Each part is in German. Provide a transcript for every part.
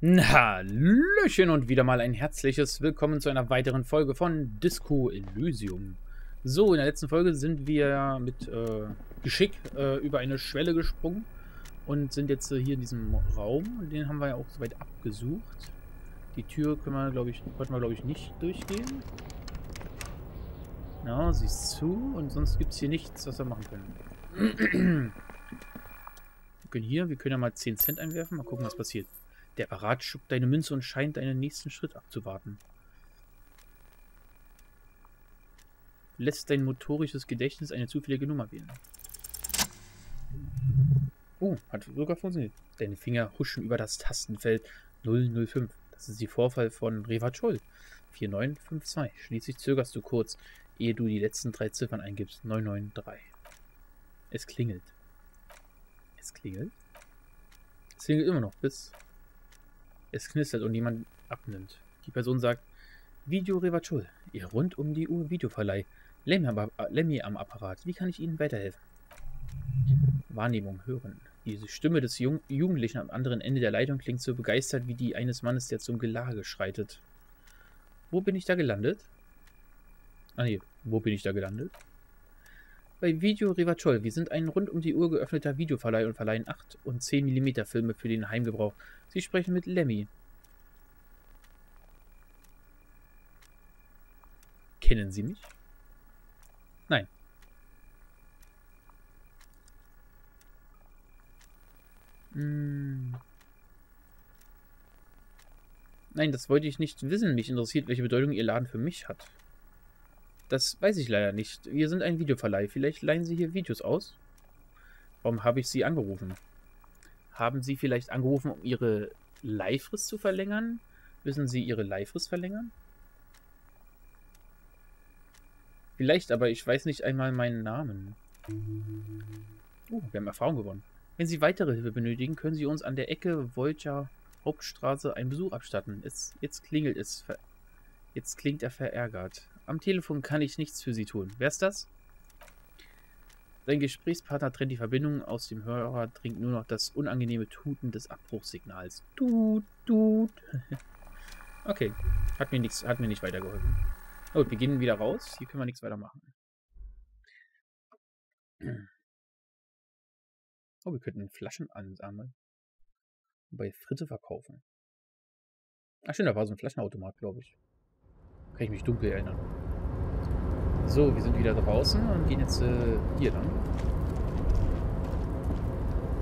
Hallöchen und wieder mal ein herzliches Willkommen zu einer weiteren Folge von Disco Elysium. So, in der letzten Folge sind wir mit äh, Geschick äh, über eine Schwelle gesprungen und sind jetzt äh, hier in diesem Raum. Den haben wir ja auch soweit abgesucht. Die Tür können wir, glaube ich, konnten wir, glaube ich, nicht durchgehen. Ja, sie ist zu und sonst gibt es hier nichts, was wir machen können. wir können hier, wir können ja mal 10 Cent einwerfen, mal gucken, was passiert. Der Apparat schuckt deine Münze und scheint deinen nächsten Schritt abzuwarten. Lässt dein motorisches Gedächtnis eine zufällige Nummer wählen. Oh, hat sogar funktioniert. Deine Finger huschen über das Tastenfeld 005. Das ist die Vorfall von Revachol. 4952. Schließlich zögerst du kurz, ehe du die letzten drei Ziffern eingibst. 993. Es klingelt. Es klingelt? Es klingelt immer noch, bis es knistert und jemand abnimmt. Die Person sagt, Video Revachul, Ihr rund um die Uhr Videoverleih. Lemmy am Apparat, wie kann ich Ihnen weiterhelfen? Wahrnehmung hören. Diese Stimme des Jung Jugendlichen am anderen Ende der Leitung klingt so begeistert wie die eines Mannes, der zum Gelage schreitet. Wo bin ich da gelandet? Ah nee, wo bin ich da gelandet? Bei Video Rivachol. Wir sind ein rund um die Uhr geöffneter Videoverleih und verleihen 8 und 10 mm Filme für den Heimgebrauch. Sie sprechen mit Lemmy. Kennen Sie mich? Nein. Hm. Nein, das wollte ich nicht wissen. Mich interessiert, welche Bedeutung Ihr Laden für mich hat. Das weiß ich leider nicht. Wir sind ein Videoverleih. Vielleicht leihen Sie hier Videos aus? Warum habe ich Sie angerufen? Haben Sie vielleicht angerufen, um Ihre Leihfrist zu verlängern? Müssen Sie Ihre Leihfrist verlängern? Vielleicht, aber ich weiß nicht einmal meinen Namen. Oh, wir haben Erfahrung gewonnen. Wenn Sie weitere Hilfe benötigen, können Sie uns an der Ecke Wolcher Hauptstraße einen Besuch abstatten. Es, jetzt klingelt es. Jetzt klingt er verärgert. Am Telefon kann ich nichts für Sie tun. Wer ist das? Sein Gesprächspartner trennt die Verbindung. Aus dem Hörer dringt nur noch das unangenehme Tuten des Abbruchssignals. Tut, tut. okay. Hat mir, nix, hat mir nicht weitergeholfen. Gut, wir gehen wieder raus. Hier können wir nichts weiter machen. Oh, wir könnten Flaschen ansammeln. Bei Fritte verkaufen. Ach stimmt, da war so ein Flaschenautomat, glaube ich. Kann ich mich dunkel erinnern. So, wir sind wieder draußen und gehen jetzt äh, hier lang.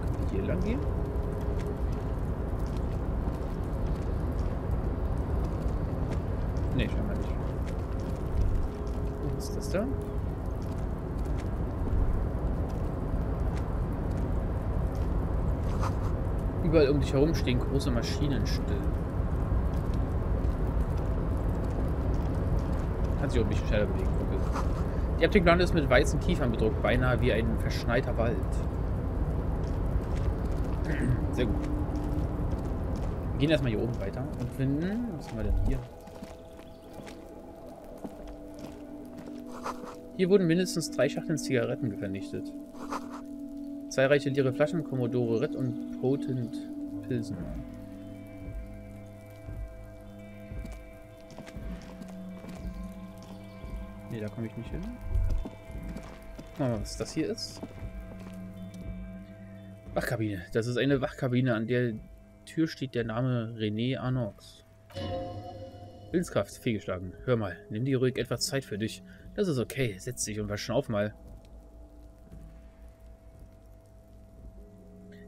Können wir hier lang gehen? Ne, scheinbar nicht. Was ist das da? Überall um dich herum stehen große Maschinen Kann sich auch ein bisschen schneller bewegen. Die Aptiklande ist mit weißen Kiefern bedruckt, beinahe wie ein verschneiter Wald. Sehr gut. Wir gehen erstmal hier oben weiter und finden. Was haben wir denn hier? Hier wurden mindestens drei Schachteln Zigaretten vernichtet. Zahlreiche leere Flaschen, Commodore Red und Potent Pilsen. Ne, da komme ich nicht hin. Mal, was das hier ist. Wachkabine. Das ist eine Wachkabine, an der Tür steht der Name René Arnox. Willenskraft, fehlgeschlagen. Hör mal, nimm dir ruhig etwas Zeit für dich. Das ist okay. Setz dich und verschnauf mal.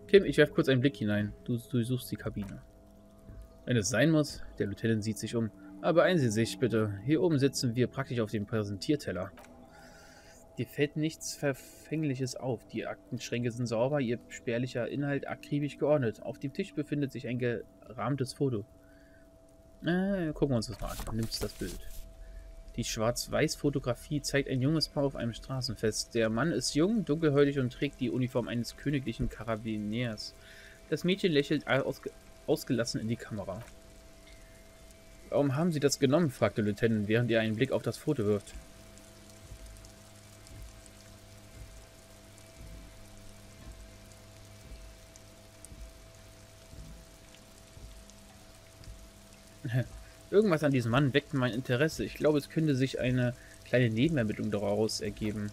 Kim, ich werfe kurz einen Blick hinein. Du durchsuchst die Kabine. Wenn es sein muss, der Lieutenant sieht sich um. Aber beeilen Sie sich bitte. Hier oben sitzen wir praktisch auf dem Präsentierteller. Dir fällt nichts Verfängliches auf. Die Aktenschränke sind sauber, ihr spärlicher Inhalt akribisch geordnet. Auf dem Tisch befindet sich ein gerahmtes Foto. Äh, gucken wir uns das mal an. Nimmst das Bild. Die Schwarz-Weiß-Fotografie zeigt ein junges Paar auf einem Straßenfest. Der Mann ist jung, dunkelhäutig und trägt die Uniform eines königlichen Karabiniers. Das Mädchen lächelt ausge ausgelassen in die Kamera. Warum haben Sie das genommen? fragte Lieutenant, während er einen Blick auf das Foto wirft. Irgendwas an diesem Mann weckt mein Interesse. Ich glaube, es könnte sich eine kleine Nebenermittlung daraus ergeben.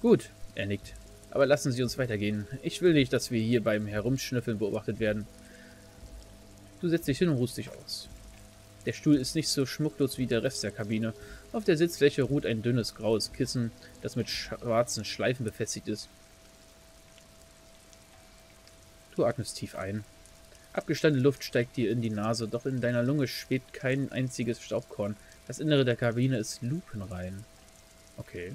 Gut, er nickt. Aber lassen Sie uns weitergehen. Ich will nicht, dass wir hier beim Herumschnüffeln beobachtet werden. Du setzt dich hin und ruhst dich aus. Der Stuhl ist nicht so schmucklos wie der Rest der Kabine. Auf der Sitzfläche ruht ein dünnes graues Kissen, das mit schwarzen Schleifen befestigt ist. Du atmest tief ein. Abgestandene Luft steigt dir in die Nase, doch in deiner Lunge schwebt kein einziges Staubkorn. Das Innere der Kabine ist lupenrein. Okay.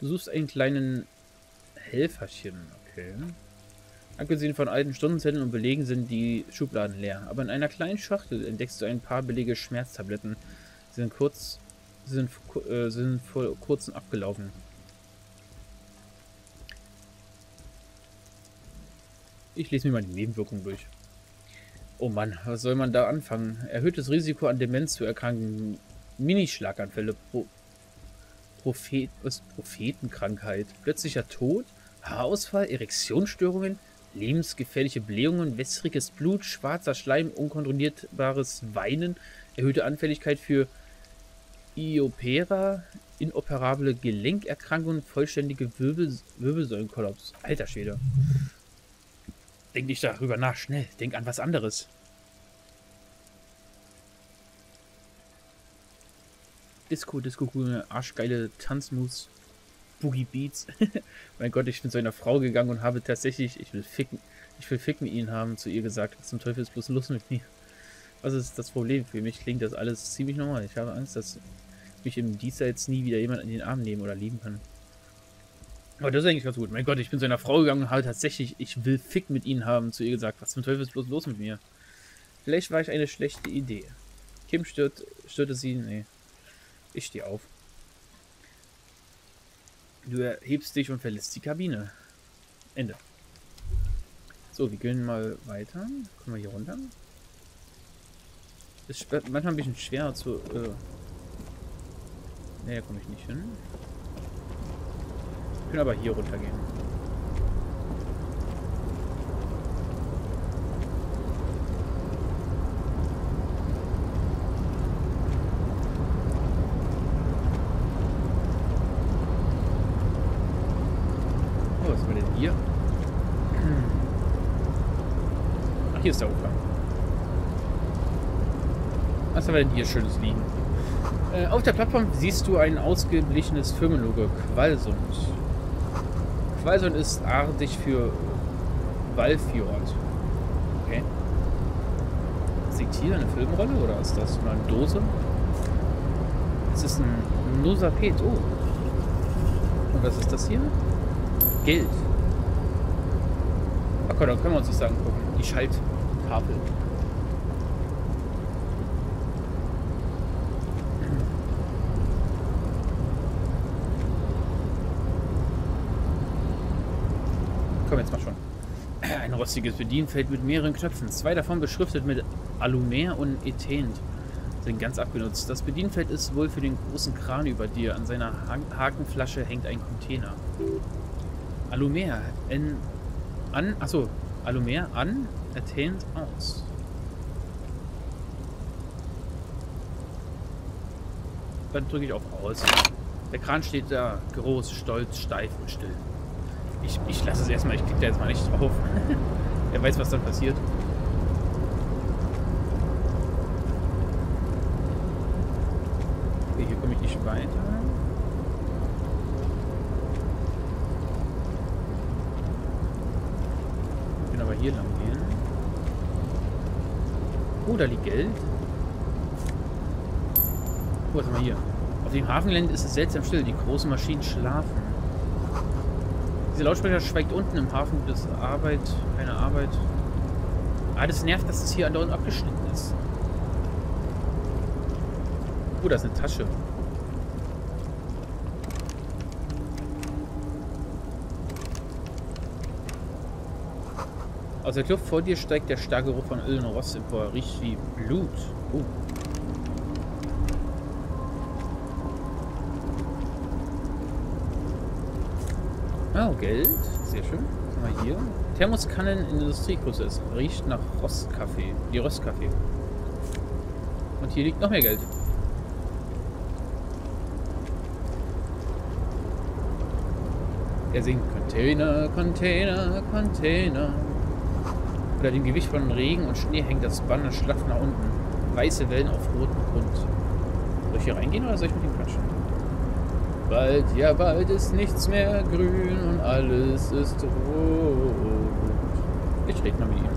Du suchst einen kleinen Helferchen. Okay. Abgesehen von alten Stundenzetteln und Belegen sind die Schubladen leer. Aber in einer kleinen Schachtel entdeckst du ein paar billige Schmerztabletten. Sie sind kurz, sie sind, äh, sind vor kurzem abgelaufen. Ich lese mir mal die Nebenwirkungen durch. Oh Mann, was soll man da anfangen? Erhöhtes Risiko an Demenz zu erkranken. Minischlaganfälle. Pro Prophet was? Prophetenkrankheit. Plötzlicher Tod. Haarausfall. Erektionsstörungen. Lebensgefährliche Blähungen. Wässriges Blut. Schwarzer Schleim. Unkontrollierbares Weinen. Erhöhte Anfälligkeit für Iopera. Inoperable Gelenkerkrankungen. Vollständige Wirbel Wirbelsäulenkollaps. Alter Schwede. Denk nicht darüber nach, schnell. Denk an was anderes. Disco, Disco, coole, arschgeile Tanzmoves, Boogie Beats. mein Gott, ich bin zu einer Frau gegangen und habe tatsächlich, ich will ficken, ich will ficken ihn haben, zu ihr gesagt, was zum Teufel ist bloß Lust mit mir. Was ist das Problem? Für mich klingt das alles ziemlich normal. Ich habe Angst, dass mich im Diesseits nie wieder jemand in den Arm nehmen oder lieben kann. Aber das ist eigentlich ganz gut. Mein Gott, ich bin zu einer Frau gegangen und habe tatsächlich, ich will Fick mit ihnen haben, zu ihr gesagt. Was zum Teufel ist bloß los mit mir? Vielleicht war ich eine schlechte Idee. Kim stört, störte sie. Nee. Ich stehe auf. Du erhebst dich und verlässt die Kabine. Ende. So, wir gehen mal weiter. Kommen wir hier runter. Ist manchmal ein bisschen schwer zu... Äh ne, komme ich nicht hin können aber hier runter gehen. Oh, was haben wir denn hier? Ach, hier ist der Ufer. Was haben wir denn hier Schönes liegen? Äh, auf der Plattform siehst du ein ausgeglichenes Firmenlogo, Qualsund. Qualson ist artig für Walfjord. Okay. Singt hier eine Filmrolle oder ist das nur eine Dose? Es ist ein Nosapet. Oh. Und was ist das hier? Geld. Okay, dann können wir uns das angucken. Die Schalttafel. komm, jetzt mal schon. Ein rostiges Bedienfeld mit mehreren Knöpfen. Zwei davon beschriftet mit Alumer und Etent sind ganz abgenutzt. Das Bedienfeld ist wohl für den großen Kran über dir. An seiner Hakenflasche hängt ein Container. Alumer in an achso, Alumer an, Etent aus. Dann drücke ich auf aus. Der Kran steht da groß, stolz, steif und still. Ich, ich lasse es erstmal, ich klicke da jetzt mal nicht drauf. Wer weiß, was dann passiert. Okay, hier komme ich nicht weiter. Ich kann aber hier lang. Oh, da liegt Geld. Oh, was haben wir hier? Auf dem Hafengelände ist es seltsam still. Die großen Maschinen schlafen. Dieser Lautsprecher schweigt unten im Hafen bis Arbeit, keine Arbeit. Ah, das nervt, dass es hier andauernd abgeschnitten ist. Oh, da ist eine Tasche. Aus der Kluft vor dir steigt der starke Geruch von Öl und Rost empor. Riecht wie Blut. Oh. Oh, Geld. Sehr schön. Mal hier. Thermoskannen in Industrieprozess. Riecht nach Rostkaffee. Die Rostkaffee. Und hier liegt noch mehr Geld. Er singt Container, Container, Container. Unter dem Gewicht von Regen und Schnee hängt das Banner schlaff nach unten. Weiße Wellen auf rotem Grund. Soll ich hier reingehen oder soll ich mit ihm quatschen? Bald, ja bald ist nichts mehr grün und alles ist rot. Ich rede mal mit ihm.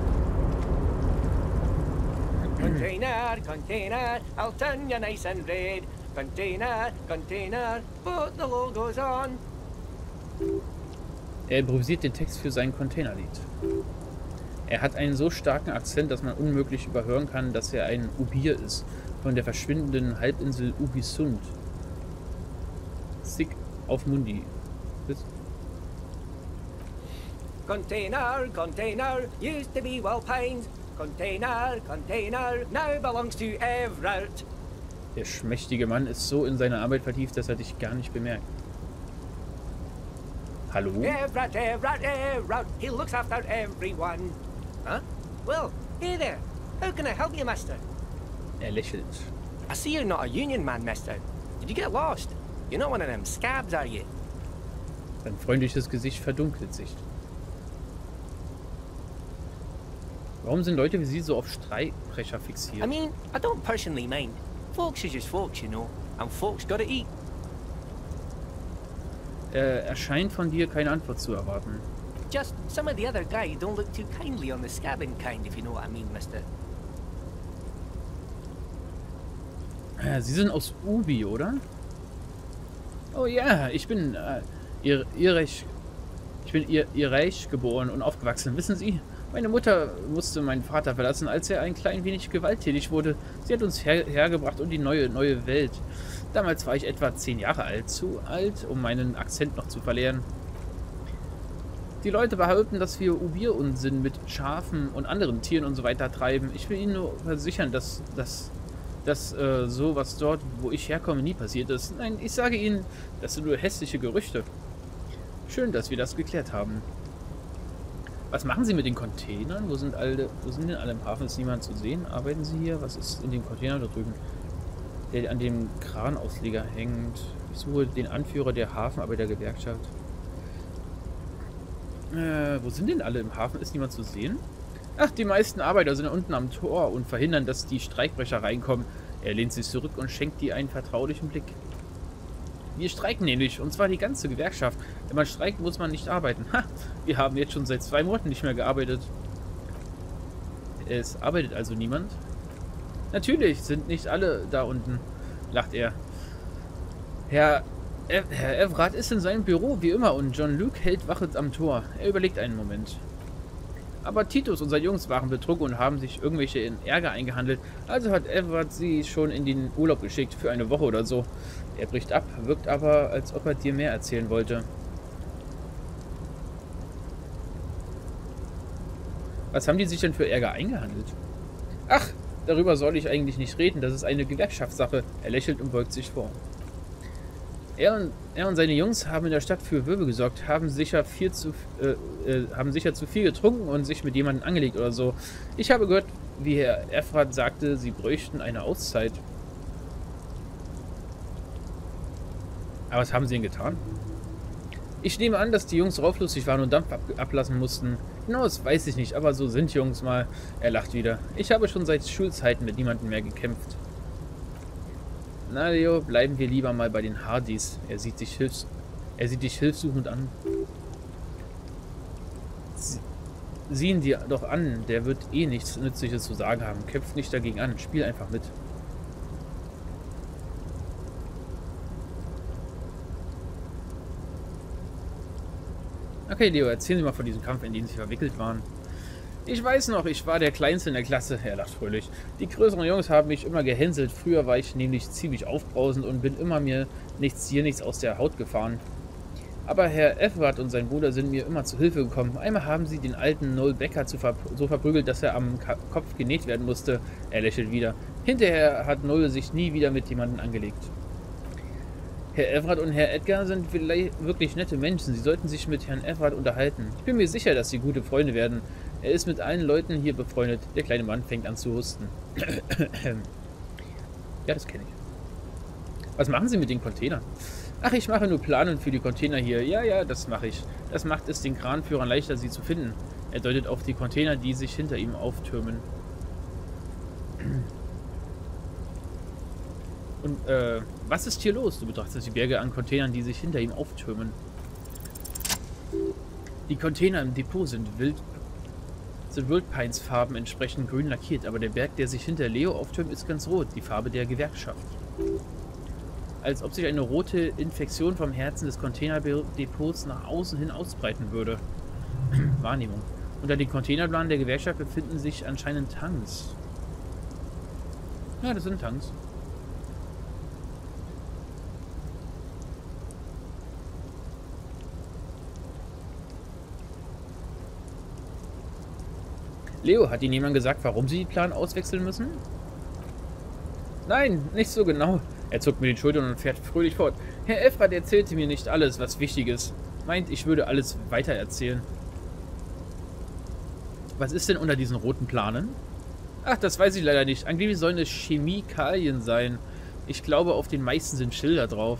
Container, container, I'll turn you nice and red. Container, container, put the logos on. Er improvisiert den Text für sein Containerlied. Er hat einen so starken Akzent, dass man unmöglich überhören kann, dass er ein Ubir ist, von der verschwindenden Halbinsel Ubisund. Sick auf Mundi. Was? Container, container, used to be well pines. Container, container, now belongs to Everett. Der schmächtige Mann ist so in seine Arbeit vertieft, dass er dich gar nicht bemerkt. Hallo? Everett, Everett, Everett, he looks after everyone. Huh? Well, hey there. How can I help you, mister? Er lächelt. I see you're not a union man, mister. Did you get lost? You're not one of them scabs, are you? Sein freundliches Gesicht verdunkelt sich. Warum sind Leute wie Sie so auf Streikbrecher I fixiert? mean, I don't personally mind. Folks is just folks, you know. And folks gotta eat. Äh, er scheint von dir keine Antwort zu erwarten. Just some of the other guys don't look too kindly on the scabbing kind, if you know what I mean, mister. Äh, Sie sind aus Ubi, oder? Oh ja, ich bin äh, Ir Irech. Ich bin Ir Irech geboren und aufgewachsen. Wissen Sie, meine Mutter musste meinen Vater verlassen, als er ein klein wenig gewalttätig wurde. Sie hat uns her hergebracht und die neue, neue Welt. Damals war ich etwa zehn Jahre alt, zu alt, um meinen Akzent noch zu verlieren. Die Leute behaupten, dass wir Ubir-Unsinn mit Schafen und anderen Tieren und so weiter treiben. Ich will Ihnen nur versichern, dass, dass, dass äh, sowas dort, wo ich herkomme, nie passiert ist. Nein, ich sage Ihnen, das sind nur hässliche Gerüchte. Schön, dass wir das geklärt haben. Was machen Sie mit den Containern? Wo sind alle, wo sind denn alle im Hafen? Ist niemand zu sehen? Arbeiten Sie hier? Was ist in dem Container da drüben? Der an dem Kranausleger hängt. Ich suche den Anführer der Hafenarbeitergewerkschaft. Äh, wo sind denn alle im Hafen? Ist niemand zu sehen? Ach, die meisten Arbeiter sind unten am Tor und verhindern, dass die Streikbrecher reinkommen. Er lehnt sich zurück und schenkt dir einen vertraulichen Blick. Wir streiken nämlich, und zwar die ganze Gewerkschaft. Wenn man streikt, muss man nicht arbeiten. Ha, wir haben jetzt schon seit zwei Monaten nicht mehr gearbeitet. Es arbeitet also niemand? Natürlich sind nicht alle da unten, lacht er. Herr, Herr Evrat ist in seinem Büro, wie immer, und John Luke hält Wache am Tor. Er überlegt einen Moment. Aber Titus und seine Jungs waren betrunken und haben sich irgendwelche in Ärger eingehandelt, also hat Everett sie schon in den Urlaub geschickt, für eine Woche oder so. Er bricht ab, wirkt aber, als ob er dir mehr erzählen wollte. Was haben die sich denn für Ärger eingehandelt? Ach, darüber soll ich eigentlich nicht reden, das ist eine Gewerkschaftssache. Er lächelt und beugt sich vor. Er und, er und seine Jungs haben in der Stadt für Wirbel gesorgt, haben sicher viel zu äh, äh, haben sicher zu viel getrunken und sich mit jemandem angelegt oder so. Ich habe gehört, wie Herr Efrat sagte, sie bräuchten eine Auszeit. Aber was haben sie denn getan? Ich nehme an, dass die Jungs rauflustig waren und Dampf ab ablassen mussten. Genau, das weiß ich nicht, aber so sind Jungs mal. Er lacht wieder. Ich habe schon seit Schulzeiten mit niemandem mehr gekämpft. Leo, bleiben wir lieber mal bei den Hardys. Er sieht dich, hilfs er sieht dich hilfsuchend an. Sie Sieh ihn dir doch an, der wird eh nichts Nützliches zu sagen haben. Kämpf nicht dagegen an, spiel einfach mit. Okay, Leo, erzählen Sie mal von diesem Kampf, in den Sie verwickelt waren. Ich weiß noch, ich war der Kleinste in der Klasse. Er lacht fröhlich. Die größeren Jungs haben mich immer gehänselt. Früher war ich nämlich ziemlich aufbrausend und bin immer mir nichts hier nichts aus der Haut gefahren. Aber Herr Everett und sein Bruder sind mir immer zu Hilfe gekommen. Einmal haben sie den alten Noel Becker ver so verprügelt, dass er am Ka Kopf genäht werden musste. Er lächelt wieder. Hinterher hat Noel sich nie wieder mit jemandem angelegt. Herr Everett und Herr Edgar sind wirklich nette Menschen. Sie sollten sich mit Herrn Everett unterhalten. Ich bin mir sicher, dass sie gute Freunde werden. Er ist mit allen Leuten hier befreundet. Der kleine Mann fängt an zu husten. Ja, das kenne ich. Was machen Sie mit den Containern? Ach, ich mache nur Planen für die Container hier. Ja, ja, das mache ich. Das macht es den Kranführern leichter, sie zu finden. Er deutet auf die Container, die sich hinter ihm auftürmen. Und, äh, was ist hier los? Du betrachtest die Berge an Containern, die sich hinter ihm auftürmen. Die Container im Depot sind wild sind Wildpines Farben entsprechend grün lackiert, aber der Berg, der sich hinter Leo auftürmt, ist ganz rot, die Farbe der Gewerkschaft. Als ob sich eine rote Infektion vom Herzen des Containerdepots nach außen hin ausbreiten würde. Wahrnehmung. Unter den Containerplanen der Gewerkschaft befinden sich anscheinend Tanks. Ja, das sind Tanks. Leo, hat Ihnen jemand gesagt, warum Sie den Plan auswechseln müssen? Nein, nicht so genau. Er zuckt mir die Schultern und fährt fröhlich fort. Herr Efrat erzählte mir nicht alles, was wichtig ist. Meint, ich würde alles weitererzählen. Was ist denn unter diesen roten Planen? Ach, das weiß ich leider nicht. Angeblich sollen es Chemikalien sein. Ich glaube, auf den meisten sind Schilder drauf.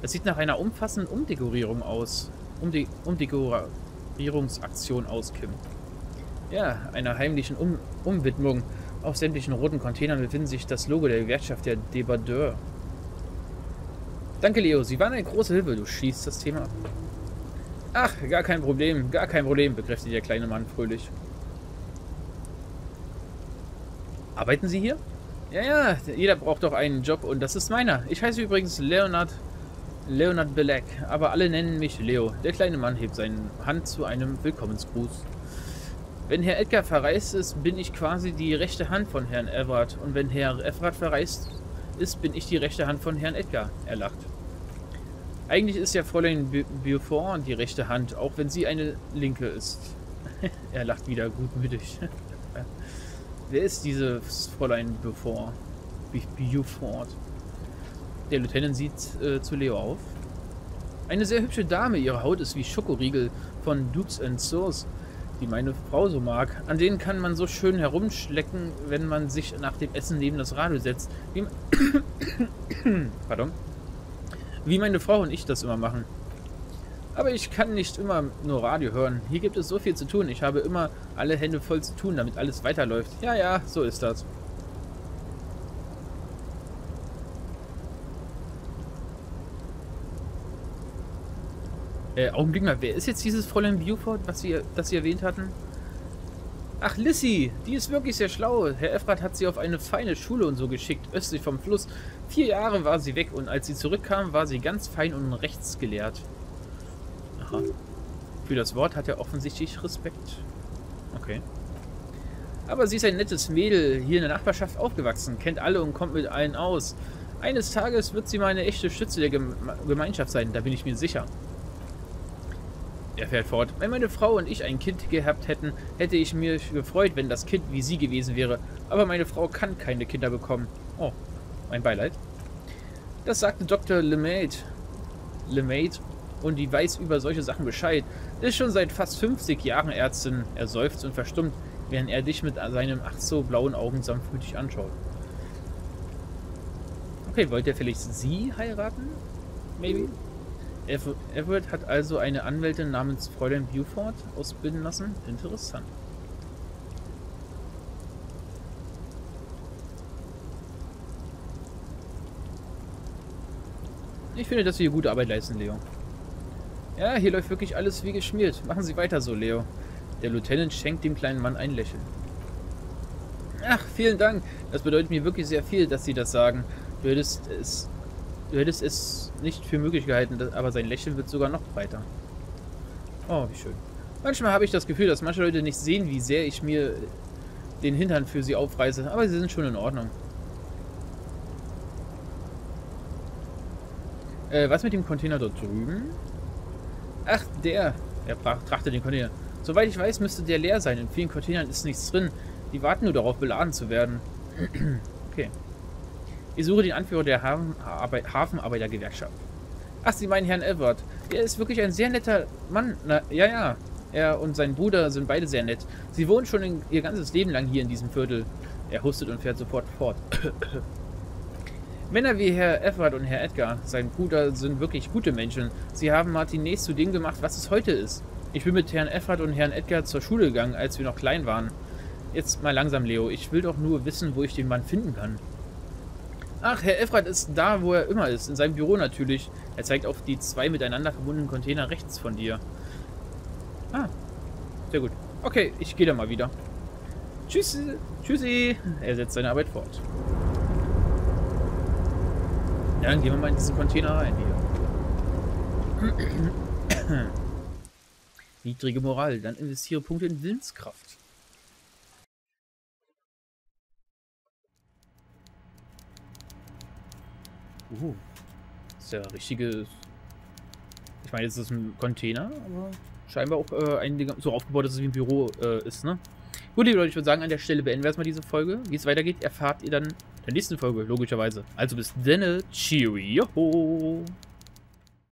Das sieht nach einer umfassenden Umdekorierung aus. Umde Umdekorierungsaktion aus, Kim. Ja, einer heimlichen um Umwidmung. Auf sämtlichen roten Containern befindet sich das Logo der Gewerkschaft der Debardeur. Danke, Leo. Sie waren eine große Hilfe. Du schießt das Thema ab. Ach, gar kein Problem. Gar kein Problem, bekräftigt der kleine Mann fröhlich. Arbeiten Sie hier? Ja, ja, jeder braucht doch einen Job und das ist meiner. Ich heiße übrigens Leonard Leonard Belek, aber alle nennen mich Leo. Der kleine Mann hebt seine Hand zu einem Willkommensgruß. Wenn Herr Edgar verreist ist, bin ich quasi die rechte Hand von Herrn Everard. Und wenn Herr Everard verreist ist, bin ich die rechte Hand von Herrn Edgar. Er lacht. Eigentlich ist ja Fräulein Beaufort die rechte Hand, auch wenn sie eine linke ist. er lacht wieder gutmütig. Wer ist dieses Fräulein Beaufort? Beaufort. Der Lieutenant sieht äh, zu Leo auf. Eine sehr hübsche Dame, ihre Haut ist wie Schokoriegel von Dukes and Source die meine Frau so mag. An denen kann man so schön herumschlecken, wenn man sich nach dem Essen neben das Radio setzt. Wie, Pardon. Wie meine Frau und ich das immer machen. Aber ich kann nicht immer nur Radio hören. Hier gibt es so viel zu tun. Ich habe immer alle Hände voll zu tun, damit alles weiterläuft. Ja, ja, so ist das. Äh, Augenblick mal, wer ist jetzt dieses Fräulein Buford, was Sie, das Sie erwähnt hatten? Ach, Lissy, die ist wirklich sehr schlau. Herr Efrat hat sie auf eine feine Schule und so geschickt, östlich vom Fluss. Vier Jahre war sie weg und als sie zurückkam, war sie ganz fein und rechtsgelehrt. Aha. Für das Wort hat er offensichtlich Respekt. Okay. Aber sie ist ein nettes Mädel, hier in der Nachbarschaft aufgewachsen, kennt alle und kommt mit allen aus. Eines Tages wird sie mal eine echte Stütze der Gemeinschaft sein, da bin ich mir sicher. Er fährt fort. Wenn meine Frau und ich ein Kind gehabt hätten, hätte ich mich gefreut, wenn das Kind wie sie gewesen wäre. Aber meine Frau kann keine Kinder bekommen. Oh, mein Beileid. Das sagte Dr. LeMaid. LeMaid und die weiß über solche Sachen Bescheid. Ist schon seit fast 50 Jahren Ärztin. Er seufzt und verstummt, während er dich mit seinen ach so blauen Augen sanftmütig anschaut. Okay, wollt ihr vielleicht sie heiraten? Maybe? Everett hat also eine Anwältin namens Fräulein Buford ausbilden lassen. Interessant. Ich finde, dass Sie hier gute Arbeit leisten, Leo. Ja, hier läuft wirklich alles wie geschmiert. Machen Sie weiter so, Leo. Der Lieutenant schenkt dem kleinen Mann ein Lächeln. Ach, vielen Dank. Das bedeutet mir wirklich sehr viel, dass Sie das sagen. Du hättest es Du hättest es nicht für möglich gehalten, aber sein Lächeln wird sogar noch breiter. Oh, wie schön. Manchmal habe ich das Gefühl, dass manche Leute nicht sehen, wie sehr ich mir den Hintern für sie aufreiße, aber sie sind schon in Ordnung. Äh, was mit dem Container dort drüben? Ach, der. Er betrachtet den Container. Soweit ich weiß, müsste der leer sein. In vielen Containern ist nichts drin. Die warten nur darauf, beladen zu werden. okay. Ich suche den Anführer der Hafenarbeitergewerkschaft. Ach, Sie meinen Herrn Everett. Er ist wirklich ein sehr netter Mann. Na, ja, ja. Er und sein Bruder sind beide sehr nett. Sie wohnen schon in, ihr ganzes Leben lang hier in diesem Viertel. Er hustet und fährt sofort fort. Männer wie Herr Everett und Herr Edgar, sein Bruder, sind wirklich gute Menschen. Sie haben Martinez zu dem gemacht, was es heute ist. Ich bin mit Herrn Everett und Herrn Edgar zur Schule gegangen, als wir noch klein waren. Jetzt mal langsam, Leo. Ich will doch nur wissen, wo ich den Mann finden kann. Ach, Herr Efrat ist da, wo er immer ist. In seinem Büro natürlich. Er zeigt auf die zwei miteinander verbundenen Container rechts von dir. Ah, sehr gut. Okay, ich gehe da mal wieder. Tschüss, tschüssi. Er setzt seine Arbeit fort. Ja, dann gehen wir mal in diesen Container rein hier. Niedrige Moral. Dann investiere Punkte in Willenskraft. Uh, ist ja richtige... Ich meine, jetzt ist es ein Container, aber scheinbar auch äh, ein, so aufgebaut, dass es wie ein Büro äh, ist, ne? Gut, liebe Leute, ich würde sagen, an der Stelle beenden wir erstmal diese Folge. Wie es weitergeht, erfahrt ihr dann in der nächsten Folge, logischerweise. Also bis dann, cheerio!